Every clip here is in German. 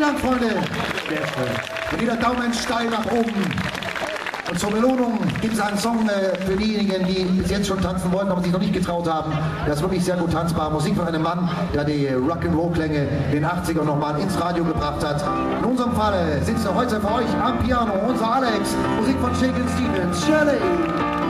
Vielen Dank, Freunde. Und wieder Daumen steil nach oben. Und zur Belohnung gibt es einen Song äh, für diejenigen, die jetzt schon tanzen wollten, aber sich noch nicht getraut haben. Das ist wirklich sehr gut tanzbar. Musik von einem Mann, der die Rock'n'Roll-Klänge den 80er nochmal ins Radio gebracht hat. In unserem Fall sitzt er heute für euch am Piano unser Alex. Musik von Shakin' Stevens. Shirley.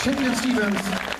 Champion Stevens.